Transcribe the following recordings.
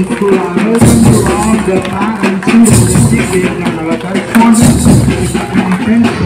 Matriculation School, I welcome you. all the parents and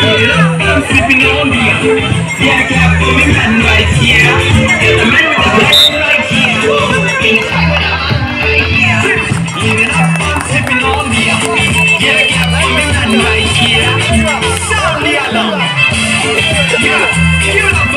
I'm sipping on beer. Yeah, clap for me, man, right here. Yeah, the man with the light right here. It up, I'm sipping on beer. Yeah, clap for me, man, right here. Sound the alarm. Yeah, give it up,